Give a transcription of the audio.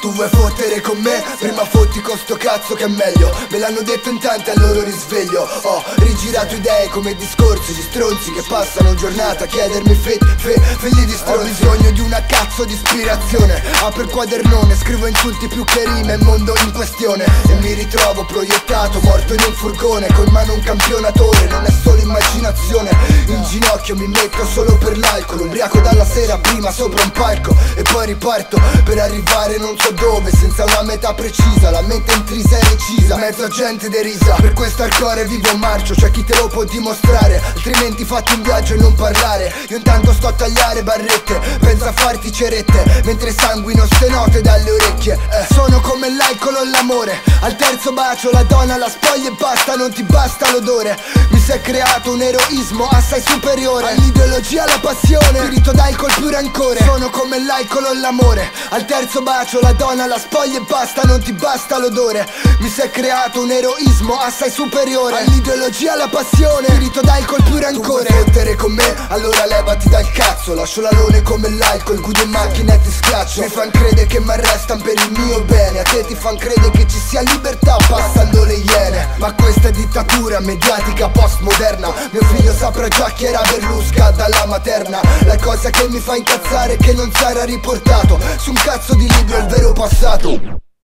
Tu vuoi fottere con me? Prima fotti con sto cazzo che è meglio. Me l'hanno detto in tanti al loro risveglio. Ho rigirato idee come discorsi di stronzi Che passano giornata a chiedermi fe, fe, figli di stronzi. Ho bisogno di una cazzo di ispirazione. Apro il quadernone, scrivo insulti più che rime mondo in questione. E mi ritrovo proiettato, morto in un furgone Con mano un campionatore, non è immaginazione In ginocchio mi metto solo per l'alcol Ubriaco dalla sera prima sopra un palco E poi riparto per arrivare non so dove Senza una meta precisa La mente intrisa e recisa Mezza gente derisa. Per questo al cuore vivo marcio C'è chi te lo può dimostrare Altrimenti fatti un viaggio e non parlare. Io intanto sto a tagliare barrette Penso a farti cerette Mentre sanguino ste note dalle orecchie. Eh, Sono come l'alcol o l'amore Al terzo bacio la donna la spoglia e basta Non ti basta l'odore. Mi si creato un eroismo assai superiore. All'ideologia, alla passione Spirito d'alcol più rancore Sono come l'alcol o l'amore. Al terzo bacio la donna la spoglia e basta Non ti basta l'odore. Mi si è creato un eroismo assai superiore. All'ideologia, alla passione Spirito d'alcol più rancore Tu vuoi fottere con me? Allora levati dal cazzo. Lascio l'alone come l'alcol Guido in macchina e ti schiaccio. Mi fan credere che mi arrestano per il mio bene. A te ti fan credere che ci sia libertà Passando le iene. Ma questa dittatura mediatica postmoderna. Mio figlio saprà già chi era Berlusca dalla materna. La cosa che mi fa incazzare è che non sarà riportato Su un cazzo di libro il vero passato